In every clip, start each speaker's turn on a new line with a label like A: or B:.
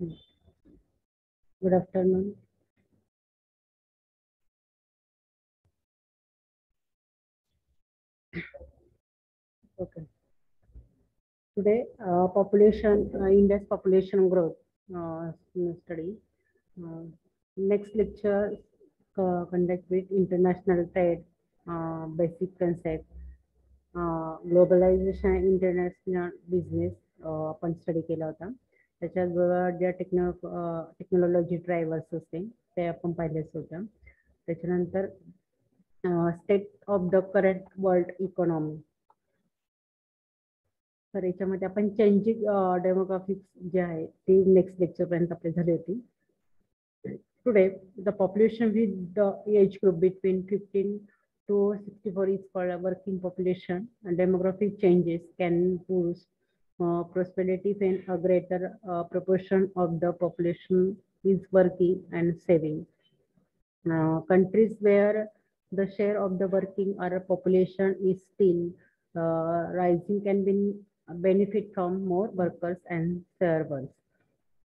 A: Good afternoon okay today population index population growth study next lecture conduct with international trade basic concept globalization international business upon study के होता. त्याच्यात ज्या techno technology drivers असते ते आपण पाहिलेच होतं त्याच्यानंतर state of the current world economy तर याच्यामध्ये आपण चेंजिंग डेमोग्राफिक्स जे आहे, ती नेक्स्ट लेक्चर पर्यंत आपली झाली होती. Today the population with the age group between fifteen 64 is called a working population. And demographic changes can boost uh, prosperity when a greater uh, proportion of the population is working and saving. Uh, countries where the share of the working or population is still rising can be, benefit from more workers and servers.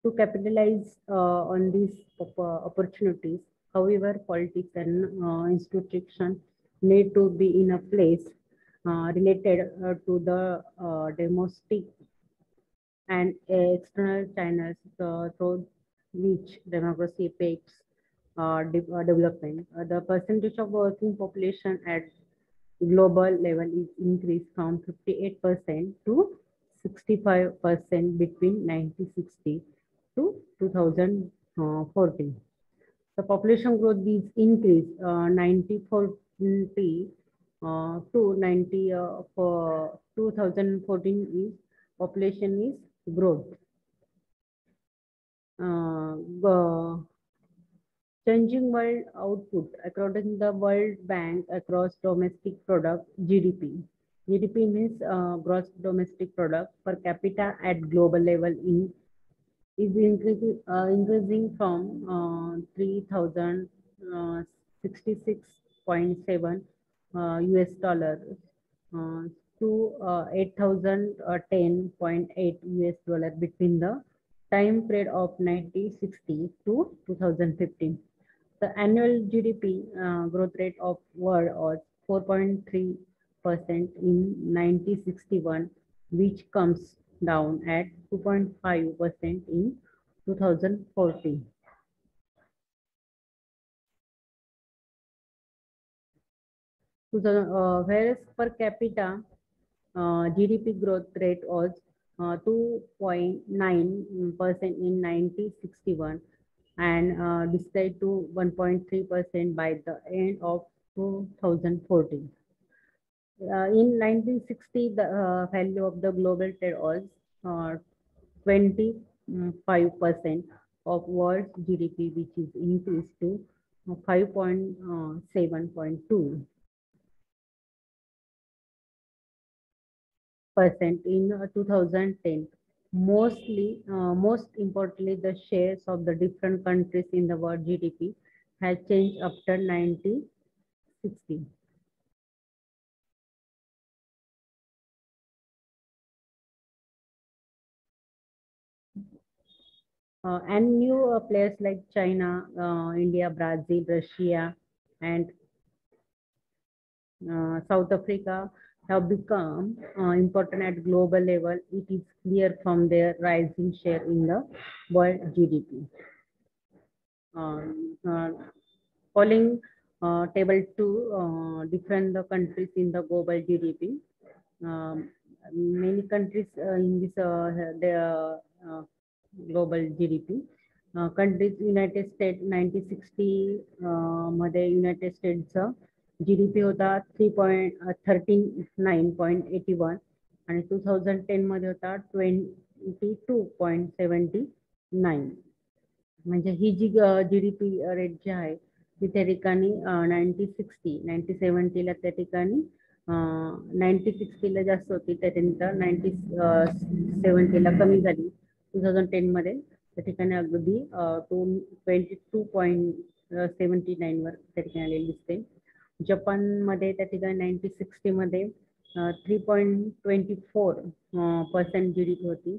A: To capitalize on these opportunities, however, politics and institutions need to be in a place uh, Uh, related uh, to the uh, domestic and external channels through which democracy affects uh, de uh, development. the percentage of working population at global level is increased from 58% to 65% between 1960 to 2014. The population growth is increased 94 uh, to 90 uh, for 2014 is population is growth. Uh, changing world output according the World Bank across domestic product GDP. GDP means uh, gross domestic product per capita at global level in is increasing uh, increasing from uh, 3066 0.7 uh, US dollar uh, to uh, 8010.8 US dollar between the time period of 1960 to 2015. The annual GDP growth rate of world was 4.3 percent in 1961, which comes down at 2.5 percent in 2014. To the uh, whereas per capita uh, GDP growth rate was 2.9 percent in 1961 and uh, declined to 1.3 percent by the end of 2014. in 1960, the value of the global trade was 25 percent of world GDP, which is increased to 5.7.2. percent in 2010 mostly uh, most importantly the shares of the different countries in the world gdp has changed after 1960 uh, and new uh, players like china india brazil russia and south africa have become uh, important at global level, it is clear from their rising share in the world GDP. Uh, following uh, table two, different the countries in the global GDP. Um, many countries in this their global GDP. countries United States 1960 मध्ये जी D P होता three point thirteen nine point eighty one आणि two thousand टेनमध्ये होता twenty two point seventy nine म्हणजे ही जी G D P rate जी आहे ती त्या ठिकाणी नाईन्टी सिक्स्टी नाईन्टी सेवन्टीला त्या ठिकाणी uh, नाईन्टी सिक्स्टीला जास्त होती त्याच्यानंतर नाईन्टी सेवन्टीला uh, कमी झाली. टू थाउजंड टेनमध्ये त्या ठिकाणी अगदी two twenty two point seventy नाईनवर त्या ठिकाणी आलेली दिसते. जपानमध्ये त्या ठिकाणी ninety सिक्स्टीमध्ये three point twenty four percent G D P होती.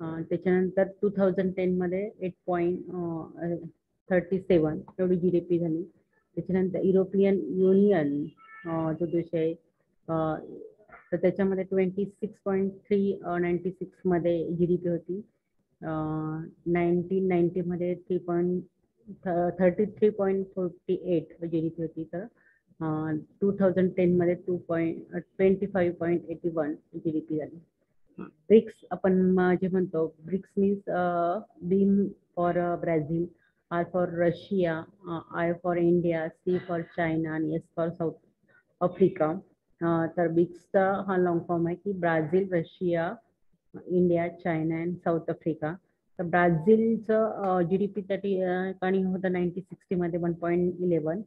A: त्याच्यानंतर टू थाउजंड टेनमध्ये एट पॉईंट थर्टी सेवन एवढी जी डी पी झाली. त्याच्यानंतर युरोपियन युनियन जो देश आहे तर त्याच्यामध्ये twenty six point three ninety सिक्समध्ये G D P होती. Nineteen नाईन्टीमध्ये three point thirty three point forty eight G D P होती तर. Two thousand टेनमध्ये two point twenty five point eighty one G D P झाली. BRICS आपण जे म्हणतो BRICS means B for Brazil R for Russia I for India C for China आणि S for South Africa तर ब्रिक्सचा हा long form आहे की Brazil Russia India China and South Africa तर ब्राझीलचं जी डी पी त्या ठिकाणी होतं नाईन्टीन सिक्स्टीमध्ये वन पॉईंट इलेवन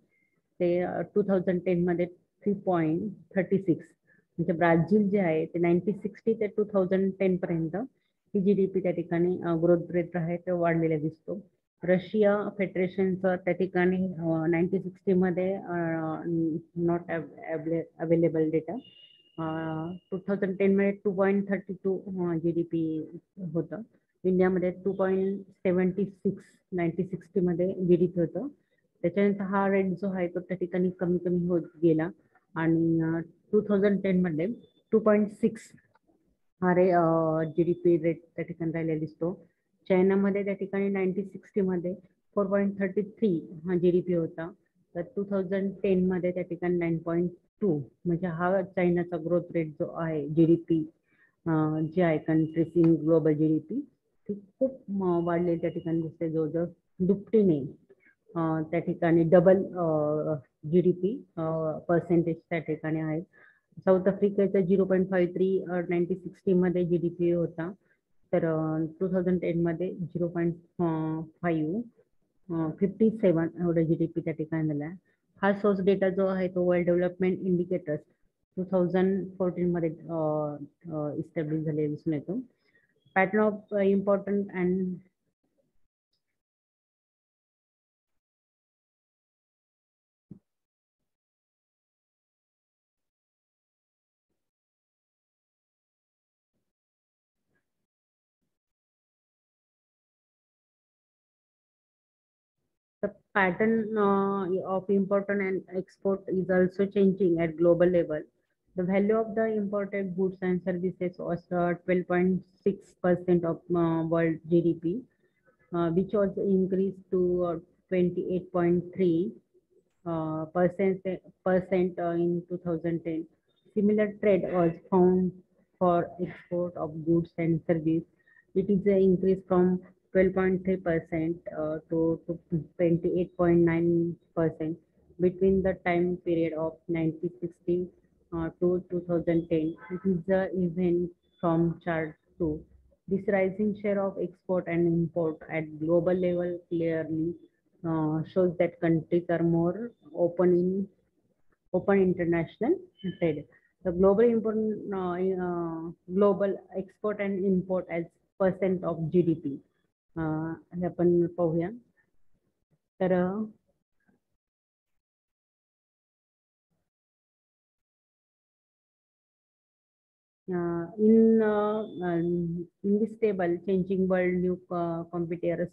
A: ते टू थाउजंड टेनमध्ये थ्री पॉईंट थर्टी सिक्स म्हणजे ब्राझील जे आहे ते नाईन्टीन सिक्स्टी ते टू थाउजंड टेनपर्यंत ही जी डी पी त्या ठिकाणी ग्रोथ रेट आहे तो वाढलेला दिसतो. रशिया फेडरेशनचं त्या ठिकाणी nineteen सिक्स्टीमध्ये not available data two thousand टेनमध्ये two point thirty two G D P होतं. इंडियामध्ये two point seventy six ninety सिक्स्टीमध्ये G D P होतं. त्याच्यानंतर हा रेट जो आहे तो त्या ठिकाणी कमी कमी होत गेला. आणि टू थाउजंड टेनमध्ये टू पॉईंट सिक्स हा रे जी डी पी रेट त्या ठिकाणी राहिलेला दिसतो. चायनामध्ये त्या ठिकाणी नाईन्टीन सिक्स्टीमध्ये फोर पॉईंट थर्टी थ्री हा जी डी पी होता. तर टू थाउजंड टेनमध्ये त्या ठिकाणी नाईन पॉईंट टू म्हणजे हा चायनाचा ग्रोथ रेट जो आहे जी डी पी जे आहे countries in global G D P ती खूप वाढलेली त्या ठिकाणी दिसते जवळजवळ दुपटीने त्या ठिकाणी double G D P percentage त्या ठिकाणी आहे. साऊथ आफ्रिकेचा zero point five three nineteen सिक्स्टीमध्ये G D P होता. तर two thousand टेनमध्ये zero point five fifty seven एवढं जी डी पी त्या ठिकाणी झाला आहे. हा सोर्स डेटा जो आहे तो world development indicators two thousand फोर्टीनमध्ये establish झालेला दिसून येतो. Pattern of important and pattern uh, of import and export is also changing at global level. The value of the imported goods and services was uh, 12.6% of uh, world GDP, uh, which was increased to uh, 28.3 uh, percent percent uh, in 2010. Similar trade was found for export of goods and service. It is an increase from 12.3 percent uh, to, to 28.9 percent between the time period of 1960 uh, to 2010. It is the event from chart two. This rising share of export and import at global level clearly uh, shows that countries are more open in open international trade. The global import, uh, uh, global export and import as percent of GDP. अं, हे आपण पाहूया तर अं, uh, in uh, um, in this table, changing world new uh, competitors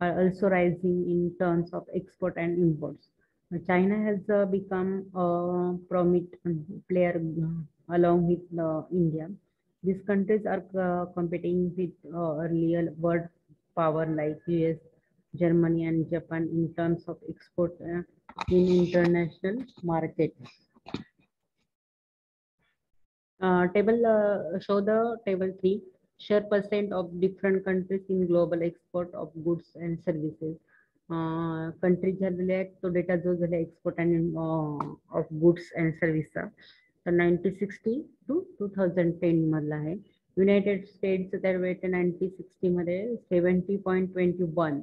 A: are also rising in terms of export and imports. Uh, China has uh, become a prominent player uh, along with uh, India. These countries are uh, competing with uh, real world power like US, Germany, and Japan in terms of export uh, in international market. Uh, table uh, show the table three share percent of different countries in global export of goods and services. Uh, country झालेले आहेत तो data जो झाला export and of goods and सर्व्हिसचा तर nineteen sixty two two thousand ten मधला आहे United States त्या वेळेस नाईन्टीन सिक्स्टीमध्ये सेवन्टी पॉईंट ट्वेंटी वन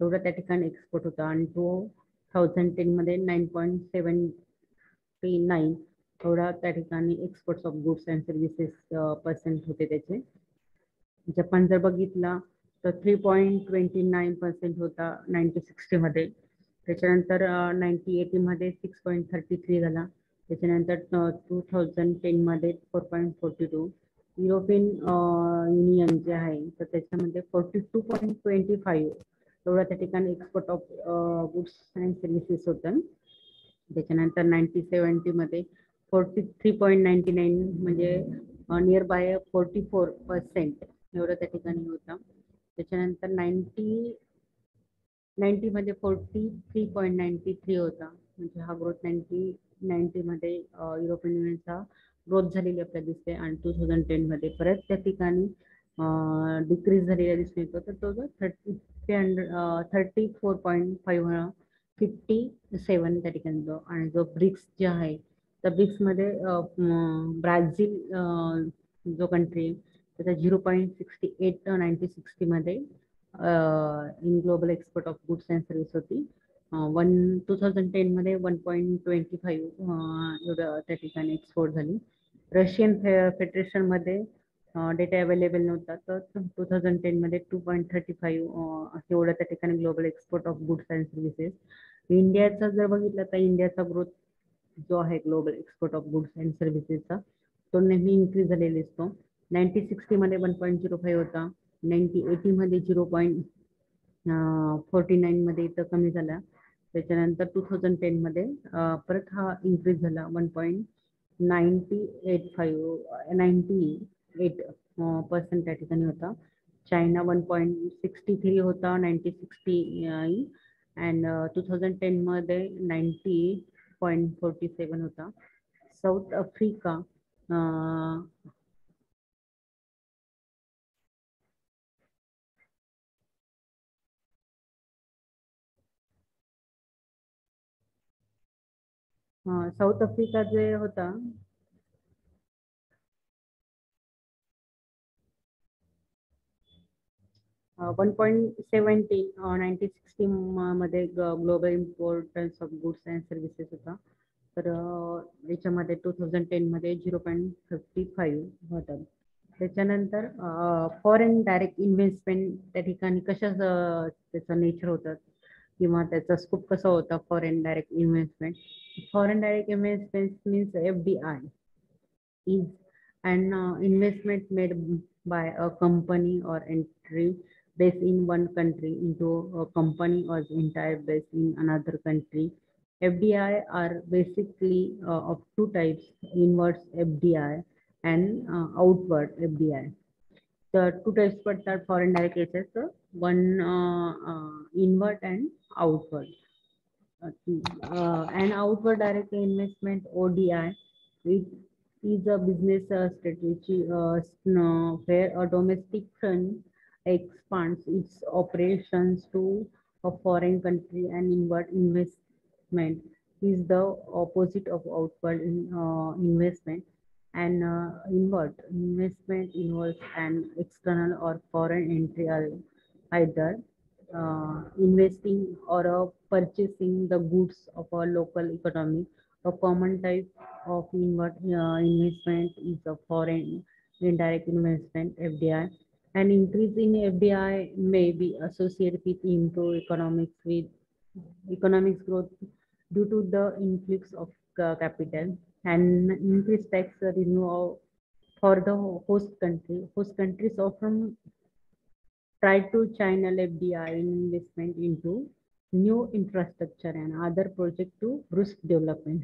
A: एवढं त्या ठिकाणी एक्सपोर्ट होता. आणि टू थाउजंड टेनमध्ये नाईन पॉईंट सेवन्टी नाईन एवढा त्या ठिकाणी exports of goods and services percent होते त्याचे. जपान जर बघितला तर three point twenty nine percent होता नाईन्टीन सिक्स्टीमध्ये त्याच्यानंतर नाईन्टी एटीमध्ये सिक्स पॉईंट थर्टी थ्री झाला. त्याच्यानंतर two thousand टेनमध्ये four point forty two European Union जे आहे तर त्याच्यामध्ये forty two point twenty five एवढा त्या ठिकाणी export of goods and services होतं. त्याच्यानंतर ninety सेवन्टीमध्ये forty three point ninety nine म्हणजे near by forty four percent एवढं त्या ठिकाणी होतं. त्याच्यानंतर ninety नाईन्टीमध्ये forty three point ninety three होता. म्हणजे हा ग्रोथ नाईन्टी नाईन्टीमध्ये युरोपियन युनियनचा ग्रोथ झालेली आपल्याला दिसते आणि टू थाउजंड टेनमध्ये परत त्या ठिकाणी डिक्रीज झालेला दिसून येतो. तर तो जो thirty hundred thirty four point five fifty seven त्या ठिकाणी जो आणि जो ब्रिक्स जे आहे तर ब्रिक्समध्ये ब्राझील जो कंट्री आहे त्याचा zero point sixty eight ninety सिक्स्टीमध्ये in global export of goods and service होती. वन टू थाउजंड टेनमध्ये वन पॉईंट ट्वेंटी फाईव्ह एवढं त्या ठिकाणी एक्सपोर्ट झाली. रशियन फे फेडरेशनमध्ये डेटा अवेलेबल नव्हता. तर टू थाउजंड टेनमध्ये टू पॉईंट थर्टी फाईव्ह एवढं त्या ठिकाणी global export of goods and services इंडियाचा जर बघितलं तर इंडियाचा ग्रोथ जो आहे global export of goods and सर्व्हिसेसचा तो नेहमी इन्क्रीज झालेला दिसतो. नाईन्टी सिक्स्टीमध्ये वन पॉईंट झिरो फाईव्ह होता. नाईन्टी एटीमध्ये झिरो पॉईंट फोर्टी नाईनमध्ये इथं कमी झाला. त्याच्यानंतर टू थाउजंड टेनमध्ये परत हा इन्क्रीज झाला वन पॉईंट नाईन्टी एट ठिकाणी होता। China one point sixty three होता ninety sixty and two thousand टेनमध्ये ninety point forty seven होता। साउथ आफ्रिका साऊथ आफ्रिका जे होता. One point seventy nineteen sixty मध्ये global importance of goods and services होता. तर याच्यामध्ये टू थाउजंड टेनमध्ये zero point fifty five होतं. त्याच्यानंतर फॉरेन डायरेक्ट इन्व्हेस्टमेंट त्या ठिकाणी कशा त्याचं नेचर होतं? किंवा त्याचा स्कोप कसा होता foreign direct investment foreign direct investment means FDI is an uh, investment made by a company or entry based in one country into a company or entire based in another country. FDI are basically uh, of two types, inward FDI and uh, outward FDI. The two types are foreign direct assets, one inward and outward. Uh, an outward direct investment ODI it is a business uh, strategy uh, where a domestic fund expands its operations to a foreign country and inward investment. Is the opposite of outward in, investment and inward investment involves an external or foreign entry either uh, investing or uh, purchasing the goods of a local economy. A common type of inward uh, investment is a foreign indirect investment (FDI). An increase in FDI may be associated with improved economics with economics growth due to the influx of capital and increased tax revenue for the host country. Host countries often try to channel FDI investment into new infrastructure and other projects to boost development.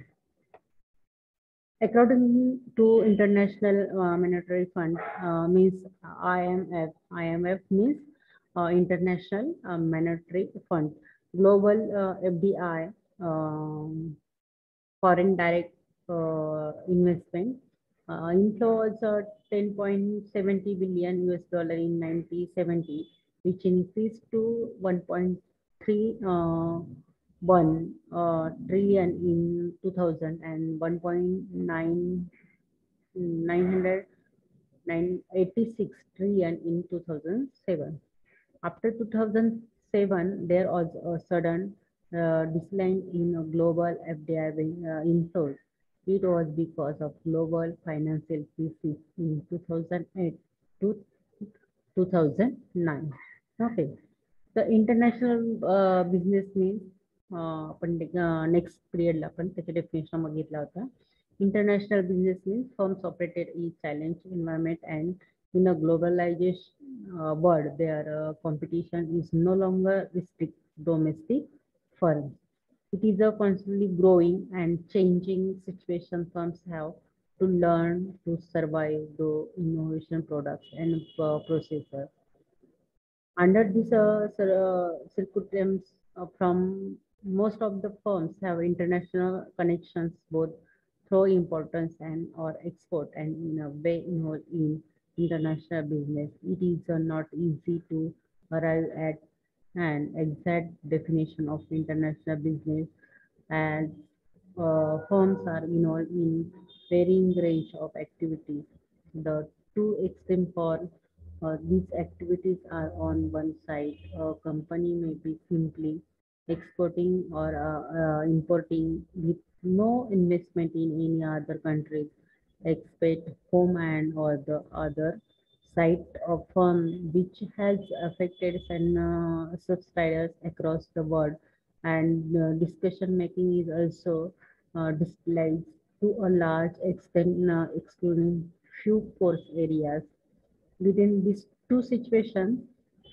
A: According to International uh, Monetary Fund, uh, means IMF. IMF means uh, International Monetary Fund. Global FDI, um, foreign direct investment, inflow was 10.70 billion US dollar in 1970, which increased to 1.3 uh, 1 uh, trillion in 2000 and 1.9 986 trillion in 2007. After 2007, there was a sudden uh, decline in global FDI inflows. It was because of global financial crisis in 2008 to 2009. Okay. The international uh, business means आपण next पिरियडला आपण त्याच्या definition बघितला होता International business means firms operated in challenge environment and in a globalization uh, world, their uh, competition is no longer restrict domestic firms. It is a constantly growing and changing situation firms have to learn to survive the innovation products and uh, processors. Under these uh, uh, uh, from most of the firms have international connections both through importance and or export and in a way involved in international business. It is uh, not easy to arrive at an exact definition of international business as uh, firms are involved in varying range of activities. The two extreme for uh, these activities are on one side, a company may be simply exporting or uh, uh, importing with no investment in any other countries except home and or the other side of firm which has affected some uh, subscribers across the world. And uh, discussion making is also uh, displayed to a large extent excluding few course areas. Within these two situations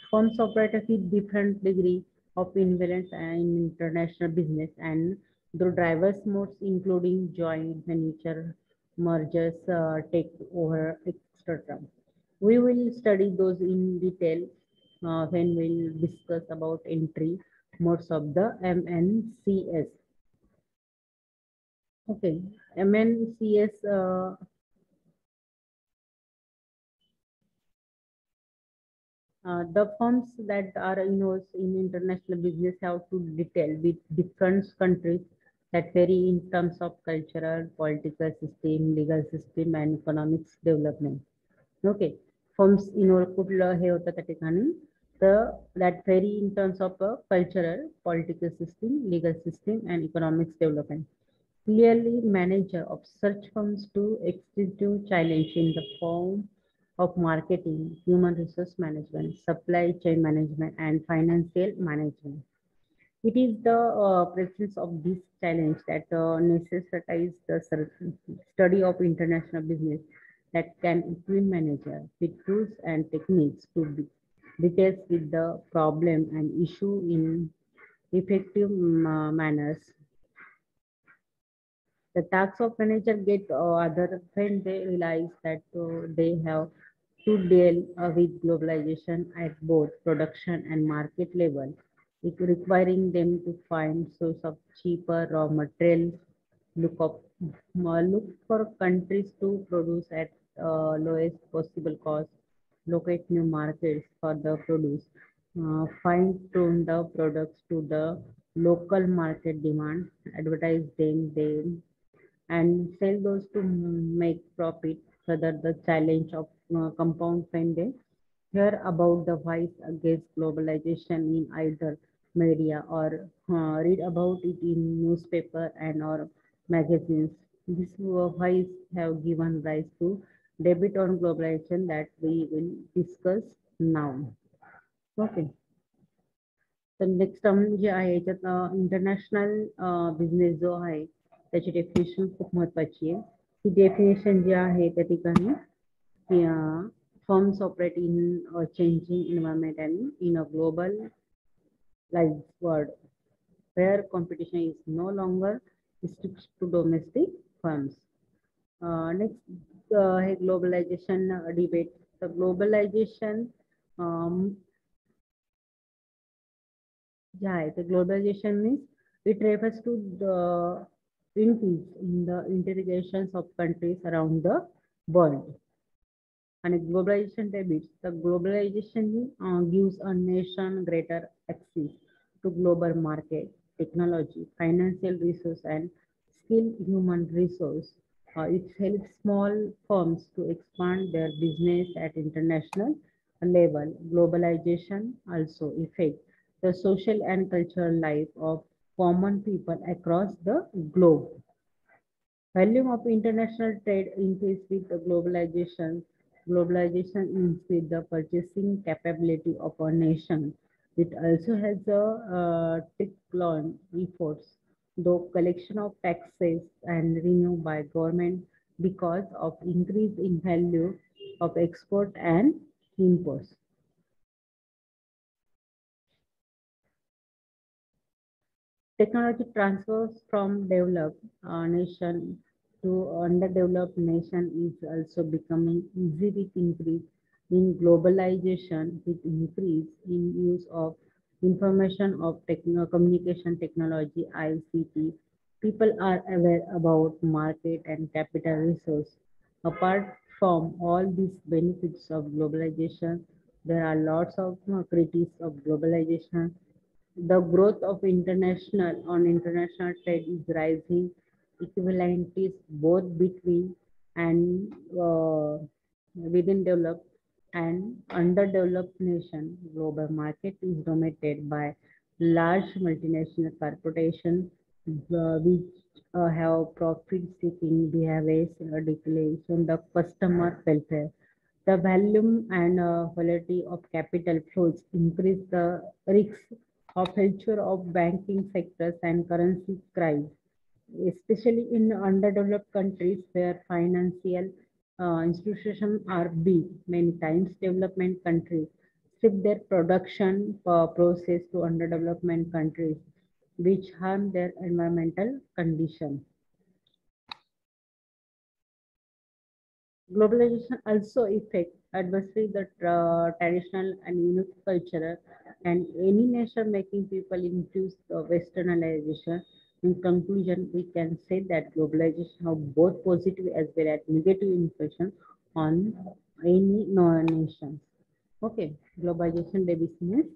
A: firms operate with different degree of influence in international business. And the drivers modes including joint venture mergers uh, take over etc we will study those in detail uh, when we'll discuss about entry modes of the MNCS. Okay, MNCS uh, uh, the firms that are know, in international business have to detail with different countries that vary in terms of cultural, political system, legal system, and economics development. Okay, firms involve कुठलं हे होतं त्या ठिकाणी तर that very in terms of a cultural political system legal system and economics development. Clearly, manager of such firms to extensive challenge in the form of marketing, human resource management, supply chain management, and financial management. It is the uh, presence of this challenge that uh, necessitates the study of international business that can equip manager with tools and techniques to be details with the problem and issue in effective uh, manners. The tasks of manager get uh, other when they realize that uh, they have to deal uh, with globalization at both production and market level, requiring them to find source of cheaper raw materials, look up, uh, look for countries to produce at lowest possible cost, locate new markets for the produce, uh, fine tune the products to the local market demand, advertise them, them and sell those to make profit. Further, the challenge of uh, compound funding. Hear about the fight against globalization in either media or uh, read about it in newspaper and or magazines. These fights have given rise to debate on globalization that we will discuss now. Okay. तर next term जे आहे याच्यात international business जो आहे त्याची definition खूप महत्वाची आहे ही definition जी आहे त्या ठिकाणी firms operate in a changing environment and in a global life world where competition is no longer restricted to domestic firms. Uh, next globalization uh, debate. The globalization um, yeah, the globalization means it refers to the increase in the integrations of countries around the world. And globalization debits, the globalization uh, gives a nation greater access to global market, technology, financial resource, and skilled human resource. Uh, it helps small firms to expand their business at international level. Globalization also affects the social and cultural life of common people across the globe. Volume of international trade increase with the globalization. Globalization increase the purchasing capability of a nation. It also has a uh, efforts though collection of taxes and revenue by government because of increase in value of export and imports. Technology transfers from developed uh, nation to underdeveloped nation is also becoming easy with increase in globalization with increase in use of information of techno communication technology ICT. People are aware about market and capital resource. Apart from all these benefits of globalization, there are lots of critics of globalization the growth of international on international trade is rising equivalent both between and uh, within developed and underdeveloped nation. Global market is dominated by large multinational corporations uh, which uh, have profit seeking behaviors uh, declaration the customer welfare. The volume and uh, volatility of capital flows increase the risks of future of banking sectors and currency crisis, especially in underdeveloped countries where financial uh, institutions are big. Many times development countries ship their production uh, process to underdevelopment countries, which harm their environmental condition. Globalization also affects adversely the uh, traditional and unique culture and any nation making people infuse the westernization. In conclusion, we can say that globalization have both positive as well as negative influence on any nations. Okay, globalization day business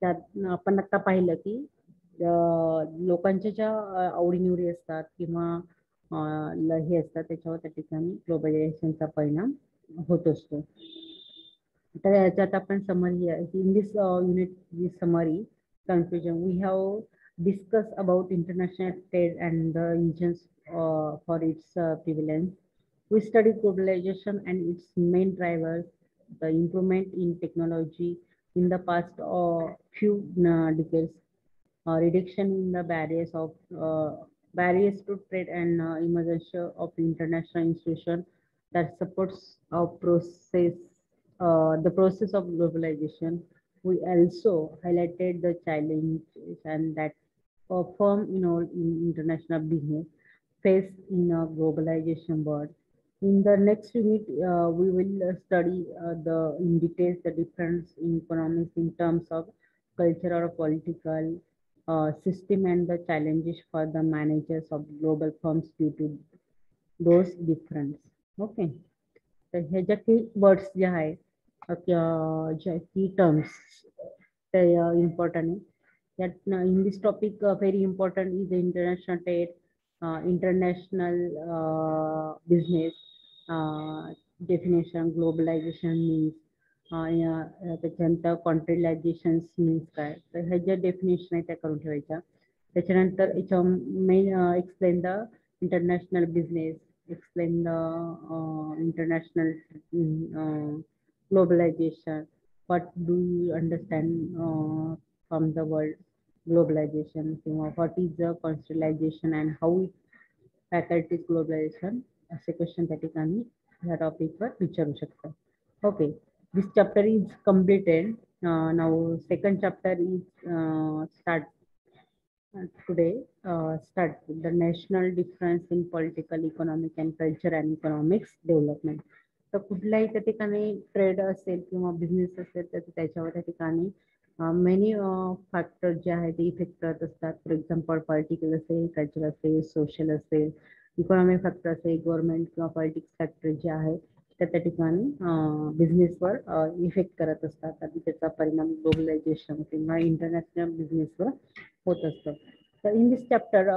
A: त्यात आपण आता पाहिलं की लोकांच्या ज्या आवडीनिवडी असतात किंवा हे असतात त्याच्यावर त्या ठिकाणी ग्लोबलायझेशनचा परिणाम होत असतो तर याच्यात आपण summary in this unit this summary confusion we have discuss about international trade and the regions uh, for its uh, prevalence. We study globalization and its main drivers, the improvement in technology in the past uh, few decades, reduction in the barriers of barriers to trade and uh, emergence of international institution that supports our process, uh, the process of globalization. We also highlighted the challenges and that a firm you know, in international business face in a globalization world. In the next unit, uh, we will uh, study uh, the in details the difference in economics in terms of cultural or political uh, system and the challenges for the managers of global firms due to those difference. Okay. तर ह्याच्या की words जे आहे ज्या की terms ते important आहे त्यात in this topic very important is international trade international business definition globalisation means त्याच्यानंतर कॉन्ट्रिलायझेशन मीन्स काय तर ह्या ज्या डेफिनेशन आहे त्या करून ठेवायच्या त्याच्यानंतर याच्या main explain the international business explain the international globalization what do you understand uh, from the world globalization किंवा व्हॉट इज द कॉन्स्टलायझेशन अँड हाऊ फॅकल्टीज ग्लोबलायझेशन असे क्वेश्चन त्या ठिकाणी ह्या टॉपिकवर विचारू शकतात okay this chapter is completed now second chapter is start today start the national difference in political economic and culture and economics development तर कुठल्याही त्या ठिकाणी ट्रेड असेल किंवा बिझनेस असेल तर त्याच्यावर त्या ठिकाणी मेनी फॅक्टर जे आहेत ते इफेक्ट करत असतात. फॉर एक्झाम्पल पॉलिटिकल असेल कल्चर असेल सोशल असेल इकॉनॉमिक फॅक्टर असेल गव्हर्नमेंट किंवा पॉलिटिक्स फॅक्टर जे आहे त्या त्या ठिकाणी बिझनेसवर इफेक्ट करत असतात. आणि त्याचा परिणाम ग्लोबलायझेशन किंवा इंटरनॅशनल बिझनेसवर होत असतो. तर in this chapter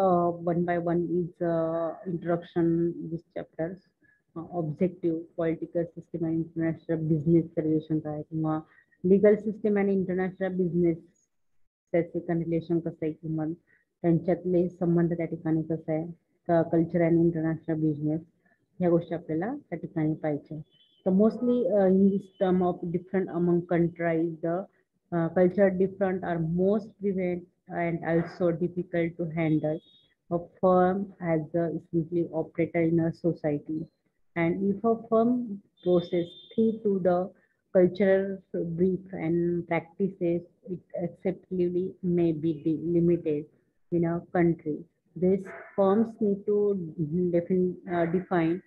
A: one by one is introduction this chapter objective political system आणि इंटरनॅशनल बिझनेस रिलेशन आहे. किंवा लिगल सिस्टम आणि इंटरनॅशनल बिझनेस त्याचे रिलेशन कसं आहे किंवा त्यांच्यातले संबंध त्या ठिकाणी कसं आहे कल्चर अँड इंटरनॅशनल बिझनेस ह्या गोष्टी आपल्याला त्या ठिकाणी पाहिजे तर mostly in this term of different among countries the culture different are most prevent and also difficult to handle. A firm as a simply operator in a society. And if a firm process through to the cultural brief and practices, it acceptably may be limited in our country. These firms need to define, uh, define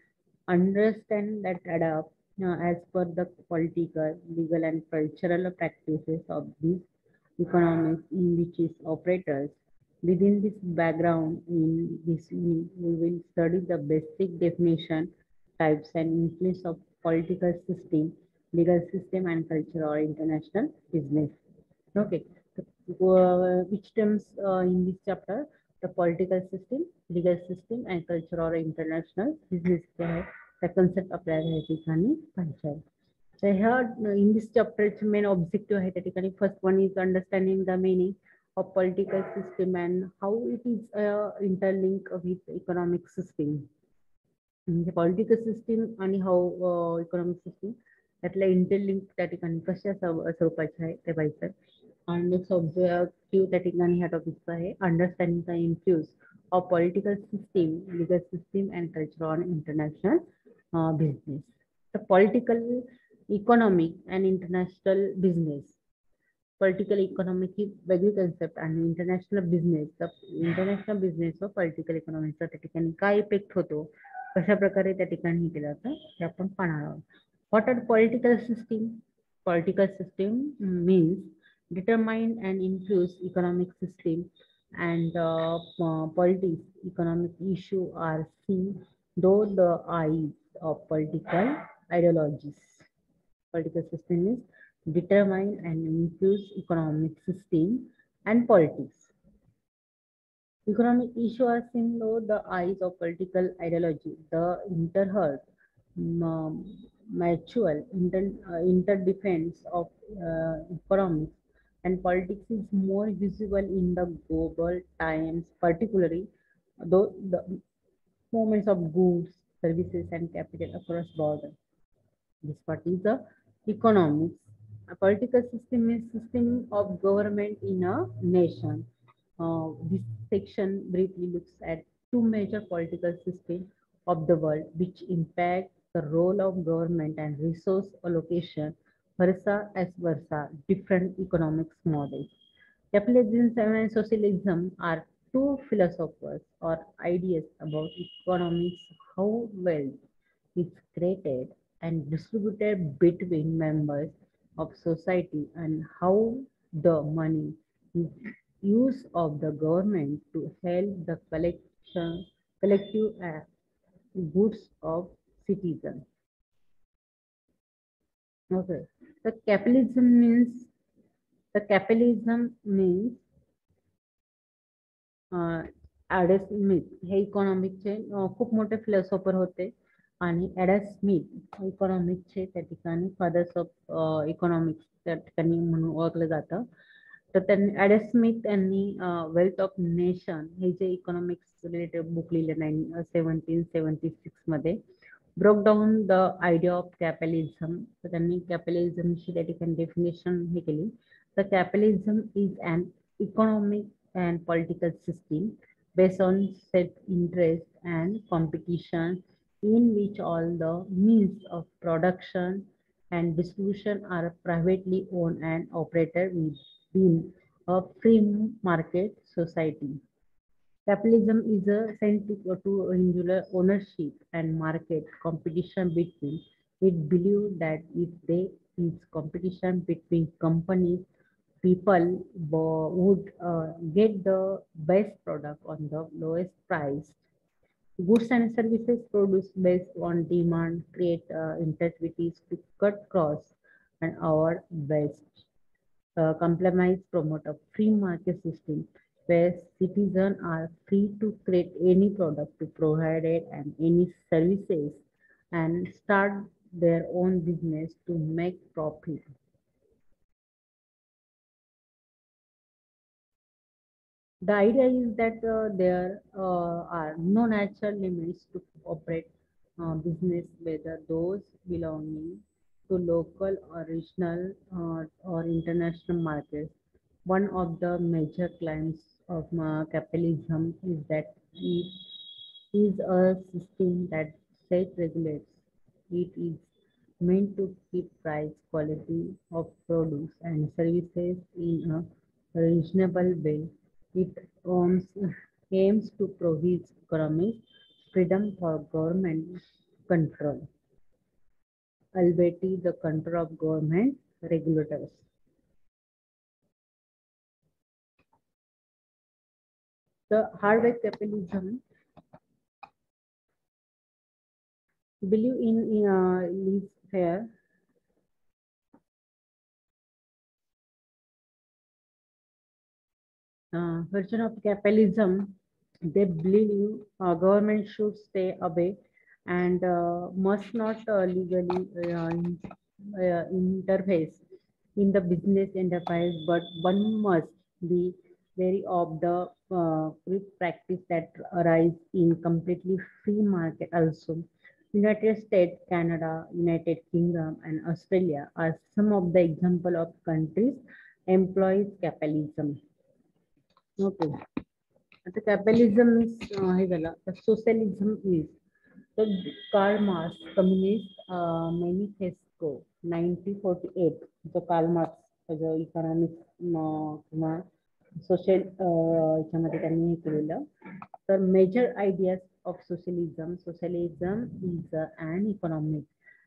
A: understand that adapt uh, as per the political, legal, and cultural practices of these economies in which is operators. Within this background, in this unit, we will study the basic definition, types, and influence of political system, legal system and culture or international business. Okay, so, uh, which terms uh, in this chapter? The political system, legal system and culture or international business क्या है? The concept applied है ठिकाणी panchayat. So here in this chapter its main objective hai त्या ठिकाणी first one is understanding the meaning of political system and how it is uh, interlinked with economic system. म्हणजे political system आणि how uh, economic system interlink कशा स्वरूपाचे आहे ते पाहिजे. आणि influence of political system legal system and culture on international uh, business. The political, economic and international business. Political ही वेगळी कन्सेप्ट इंटरनॅशनल बिझनेस तर इंटरनॅशनल बिझनेस व पॉलिटिकल इकॉनॉमिकचा त्या इफ़ेक्ट होतो? कशा प्रकारे त्या ठिकाणी हे हे What are political system? Political system means determine and influence economic system and uh, uh, politics, economic issue are seen through the eyes of political ideologies. Political system is determine and influence economic system and politics. Economic issue are seen through the eyes of political ideology, the interheart, um, mutual, inter, uh, interdependence of uh, economics and politics is more visible in the global times, particularly though the movements of goods, services and capital across borders. This part is the economics. A political system is system of government in a nation. Uh, this section briefly looks at two major political systems of the world which impact the role of government and resource allocation versa as versa different economics models. Capitalism and socialism are two philosophers or ideas about economics how wealth is created and distributed between members of society and how the money is used of the government to help the collection collective uh, goods of citizens. Okay, the capitalism means the capitalism means uh, Adam Smith हे इकॉनॉमिकचे खूप मोठे philosopher होते. आणि ॲडस Smith इकॉनॉमिकचे त्या ठिकाणी fathers of economics त्या ठिकाणी म्हणून ओळखलं जातं. तर त्यांनी ॲडस स्मिथ यांनी वेल्थ ऑफ़ नेशन हे जे इकॉनॉमिक्स रिलेटेड बुक लिहिले nine seventeen seventy six broke down the idea of capitalism. So then capitalism can definition hekeli. The capitalism is an economic and political system based on self interest and competition in which all the means of production and distribution are privately owned and operated within a free market society. Capitalism is a centric to individual ownership and market competition between. It believes that if there is competition between companies people would uh, get the best product on the lowest price. Goods and services produced based on demand create uh, to cut costs and our best. Uh, compromise promote a free market system where citizens are free to create any product to provide it and any services and start their own business to make profit. The idea is that uh, there uh, are no natural limits to operate uh, business, whether those belonging to local or regional uh, or international markets. one of the major claims of capitalism is that it is a system that self-regulates. It is meant to keep price, quality of produce and services in a reasonable way. It aims, aims to provide economic freedom for government control, albeit the control of government regulators. The hardware capitalism believe in, in uh, lease fair. Uh, version of capitalism, they believe uh, government should stay away and uh, must not uh, legally uh, in- uh, interface in the business enterprise, but one must be wary of the uh, free practice that arise in completely free market also. United States, Canada, United Kingdom, and Australia are some of the example of countries employs capitalism. Okay. आता capitalism हे झालं तर socialism is तर Karl Marx communist manifesto nineteen forty eight जो Karl Marx त्याचं economic किंवा social याच्यामध्ये त्यांनी हे केलेलं तर major ideas of socialism socialism is an economic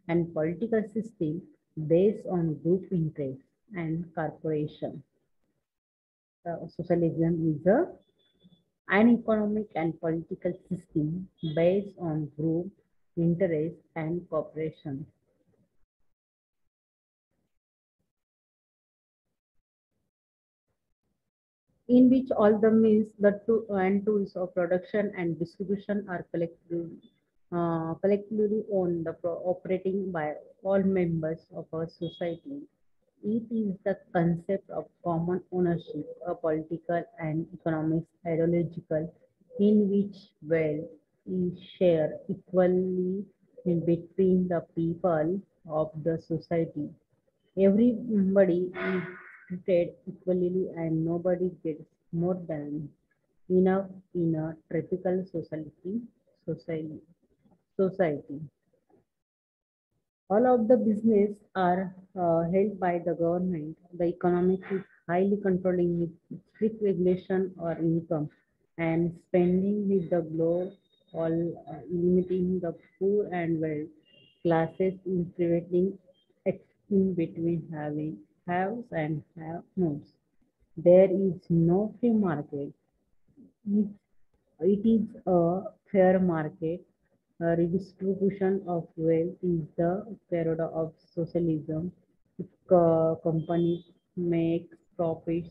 A: and political system based on group interest and corporation socialism is a an economic and political system based on group interest and cooperation. In which all the means, the two and tools of production and distribution are collectively, uh, collectively owned, the operating by all members of our society. It is the concept of common ownership, a political and economic ideological, in which wealth is shared equally between the people of the society. Everybody is treated equally and nobody gets more than enough in a typical society. Society. society. All of the business are uh, held by the government. The economic is highly controlling with strict regulation or income and spending with the globe, all uh, limiting the poor and wealth classes in preventing in between having haves and have nots. There is no free market. It, it is a fair market uh, redistribution of wealth is the paradigm of socialism. If uh, companies make profits,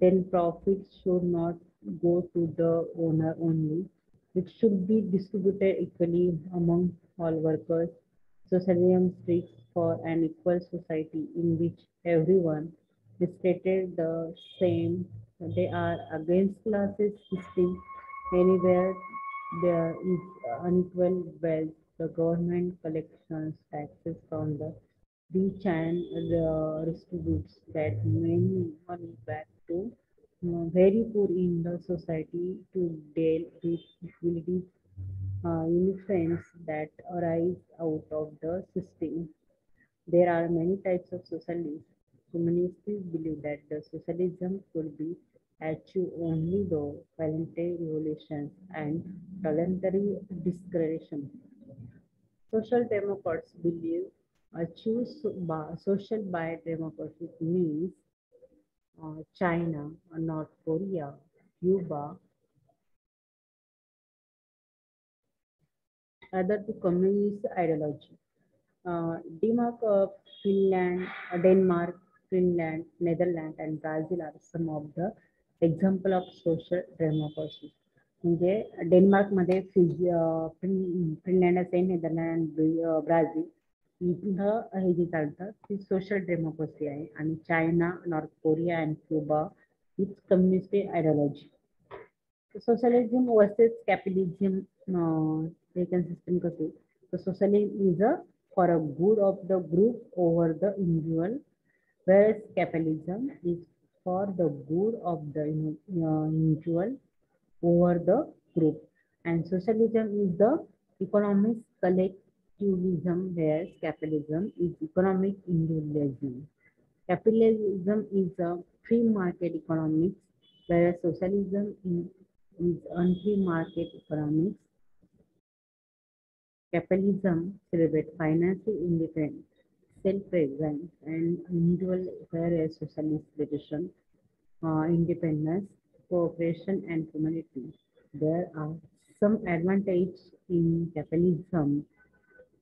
A: then profits should not go to the owner only. It should be distributed equally among all workers. Socialism seeks for an equal society in which everyone is treated the same. They are against classes system anywhere there is unequal wealth, the government collections taxes from the rich and uh, distributes that many money back to uh, very poor in the society to deal with equalities uh, influence that arise out of the system. There are many types of socialism. Communists believe that the socialism could be achieved only through voluntary revolutions and voluntary discretion. Social democrats believe achieve so- by- social by democracy means uh, China, North Korea, Cuba, other to communist ideology. Denmark, uh, Finland, Denmark, Finland, Netherlands, and Brazil are of of the example of social मुझे Denmark मधे Finland से Netherland Brazil इतना जी चलता ती social democracy है China North Korea and Cuba it's communist ideology socialism versus capitalism socialism is a for a good of the group over the individual whereas capitalism is for the good of the uh, individual over the group. And socialism is the economic collectivism, whereas capitalism is economic individualism. Capitalism is a free market economics, whereas socialism is, is unfree market economics. Capitalism celebrates financial independence, self-reliance, and individual, whereas socialist tradition, uh, independence, cooperation, and community. There are some advantages in capitalism,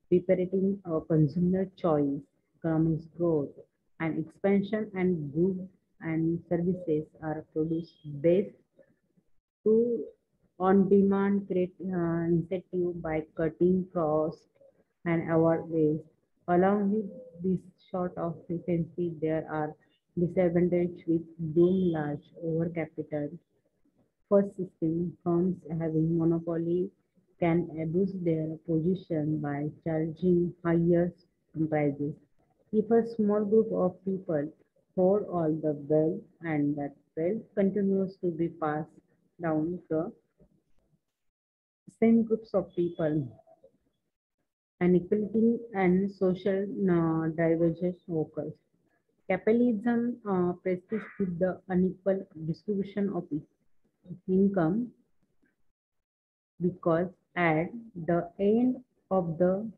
A: preparing a consumer choice, economic growth, and expansion and goods and services are produced based to on-demand create uh, incentive by cutting costs and avoid waste. Along with this sort of efficiency, there are disadvantages with doom large over capital. First system, firms having monopoly can abuse their position by charging higher prices. If a small group of people hold all the wealth and that wealth continues to be passed down the same groups of people and equality and social uh, divergence occurs. Capitalism uh, presses with the unequal distribution of income because at the end of the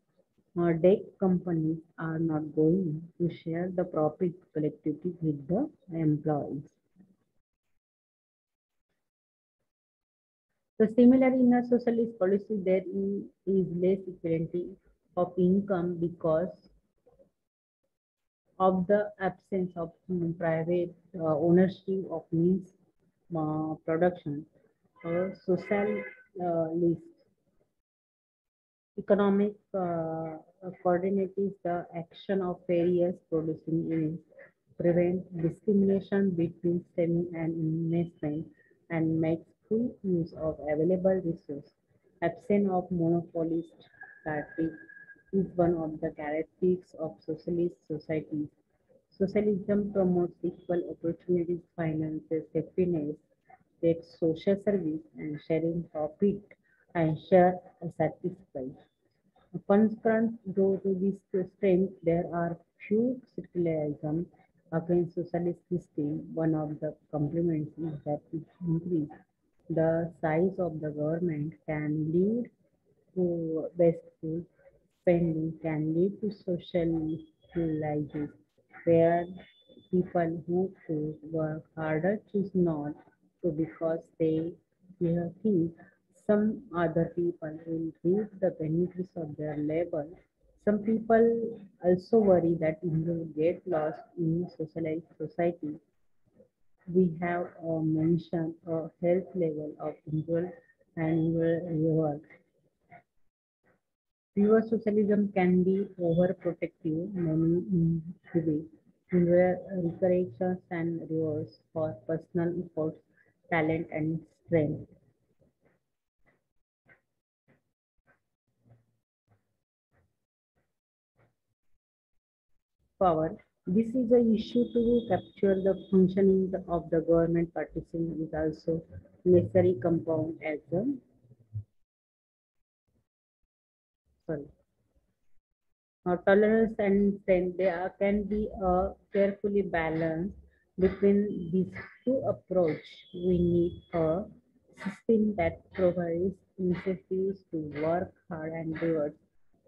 A: uh, day companies are not going to share the profit collectively with the employees. So similarly, in a socialist policy, there is less equality of income because of the absence of private uh, ownership of means uh, production. Uh, socialist economic uh, coordinates the action of various producing units, prevent discrimination between STEM and investment, and makes full use of available resources. Absence of monopolist party is one of the characteristics of socialist societies. Socialism promotes equal opportunities, finances, happiness, takes social service, and sharing profit and share a satisfied. Contrast to this strength, there are few secularism against socialist system. One of the complements is that it increase the size of the government can lead to wasteful spending, can lead to social lies, where people who could work harder choose not to because they think some other people will reap the benefits of their labor. Some people also worry that will get lost in socialized society we have uh, mentioned a health level of individual and reward. Pure socialism can be overprotective many individuals, encourages and rewards for personal efforts, talent, and strength. Power this is an issue to capture the functioning of the government partition is also necessary compound as a sorry. Now, tolerance and strength, there can be a carefully balanced between these two approach. We need a system that provides incentives to work hard and reward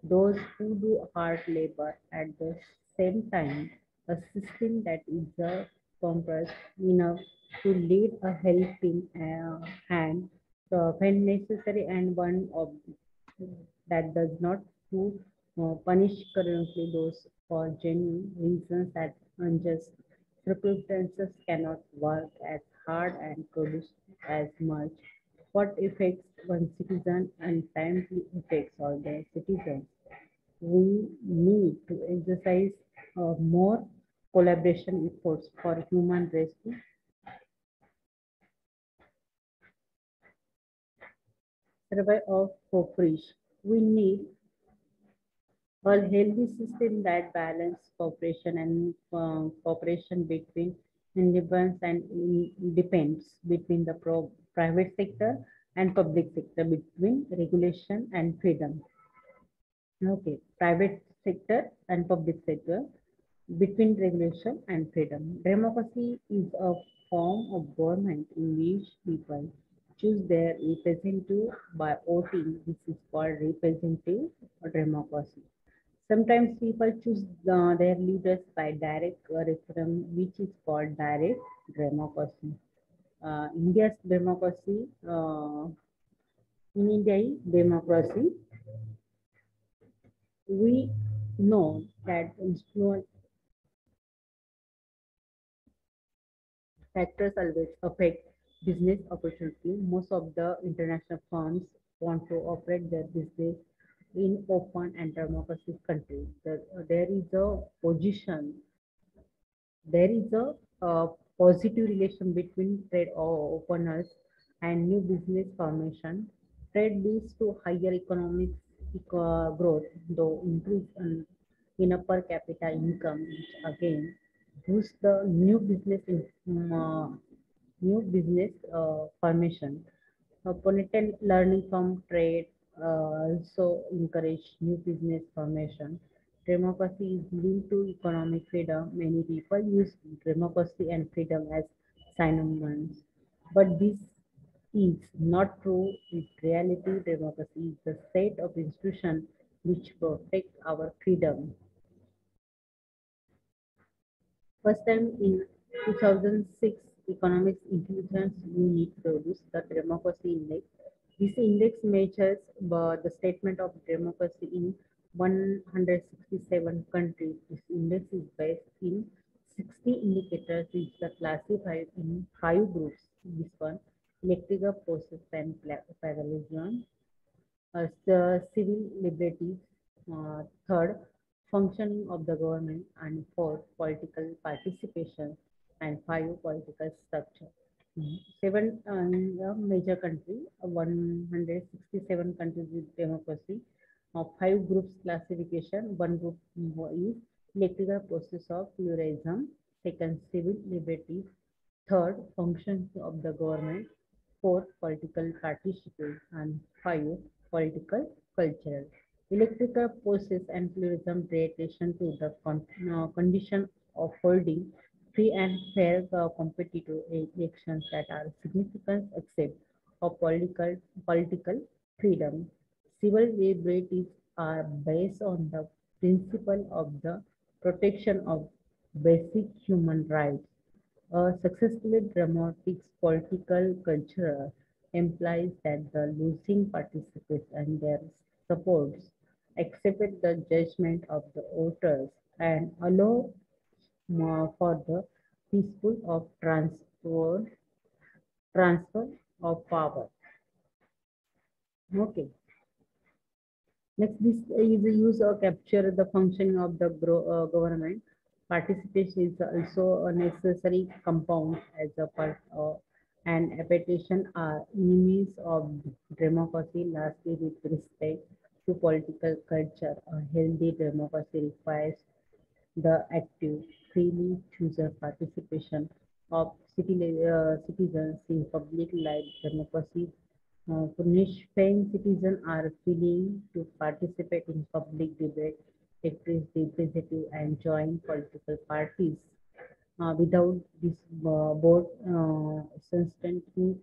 A: those who do hard labor at the same time a system that is uh, compressed enough to lead a helping uh, hand uh, when necessary and one of that does not to uh, punish currently those for genuine reasons that unjust circumstances cannot work as hard and produce as much. What affects one citizen and timely affects all the citizens. We need to exercise uh, more collaboration efforts for human rescue. Survey of cooperation. We need a healthy system that balances cooperation and uh, cooperation between independence and depends between the private sector and public sector between regulation and freedom. Okay, private sector and public sector between regulation and freedom. Democracy is a form of government in which people choose their representative by voting. This is called representative democracy. Sometimes people choose uh, their leaders by direct referendum, which is called direct democracy. Uh, India's democracy, uh, in India, democracy, we know that factors always affect business opportunity. Most of the international firms want to operate their business in open and democratic countries. There, is a position, there is a, uh positive relation between trade openness and new business formation. Trade leads to higher economic growth, though increase in, in a per capita income, which again boosts the new business in, um, new business uh, formation. Ponytail learning from trade uh, also encourage new business formation. Democracy is linked to economic freedom. Many people use democracy and freedom as synonyms, but this is not true. In reality, democracy is the set of institutions which protect our freedom. First time in 2006, Economist Intelligence Unit produced the Democracy Index. This index measures the statement of democracy in 167 countries. This index is based in 60 indicators which are classified in five groups. This one, electoral process and pluralism, uh, the civil liberties, uh, third, functioning of the government, and fourth, political participation, and five, political structure. Seven uh, major country, uh, 167 countries with democracy, uh, five groups classification, one group is electoral process of pluralism, second, civil liberties, third, functions of the government, fourth, political participation, and five, political cultural. Electoral process and pluralism attention to the con- uh, condition of holding free and fair uh, competitive elections that are significant except for political political freedom. Civil liberties are based on the principle of the protection of basic human rights. A successfully dramatic political culture implies that the losing participants and their supports accept the judgment of the voters and allow for the peaceful of transfer transfer of power. Okay. Next, this is a use or capture the functioning of the uh, government. Participation is also a necessary compound as a part of and appetition are enemies of democracy. Lastly, with respect to political culture, a healthy democracy requires the active, freely chooser participation of uh, citizens in public life democracy. Uh, Punishment citizens are willing to participate in public debate, express representative, and join political parties. Uh, without this uh, board uh,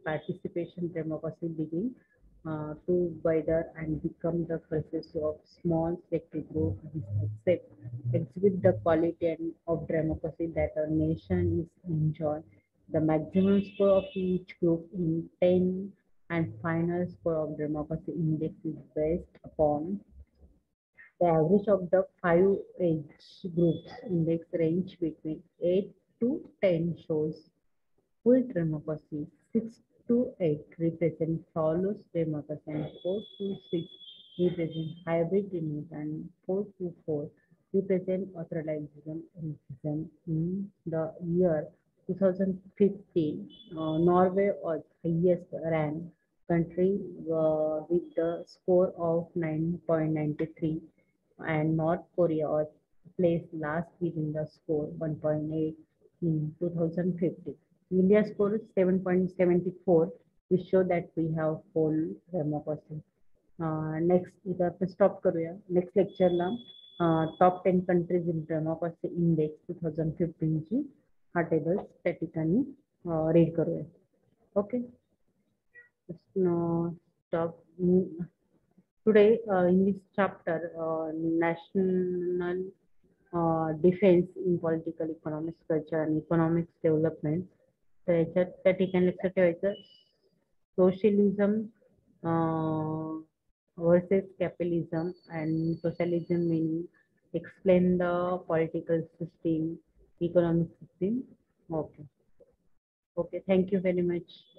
A: participation, democracy begin uh, to wither and become the process of small selective group except exhibit the quality and of democracy that a nation is enjoy. The maximum score of each group in 10 and final score of democracy index is based upon the average of the five age groups index range between 8 to 10 shows full democracy. 6 to 8 represent follows democracy and 4 to 6 represent hybrid democracy and 4 to 4 represent authoritarianism in the year 2015. uh, Norway was highest ranked country uh, with the score of 9.93 and North Korea was placed last within the score 1.8. in 2050. Media score is 7.74, which show that we have whole demo person. Uh, next, इथं आपण stop करूया next लेक्चरला top ten countries in term of असे index two thousand फिफ्टीनची हा table त्या ठिकाणी read करूया okay stop today in this chapter national defence in political economics culture आणि economics development culture and economics development तर याच्यात त्या ठिकाणी लक्षात ठेवायचं socialism versus capitalism and socialism meaning explain the political system economic system okay okay thank you very much